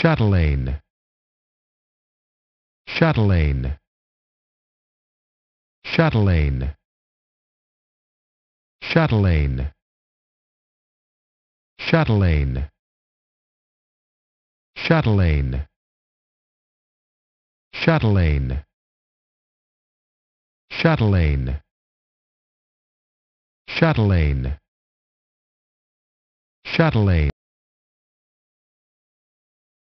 Chatelaine. Chatelaine. Chatelaine. Chatelaine. Chatelaine. Chatelaine. Chatelaine. Chatelaine. Chatelaine. Chatelaine.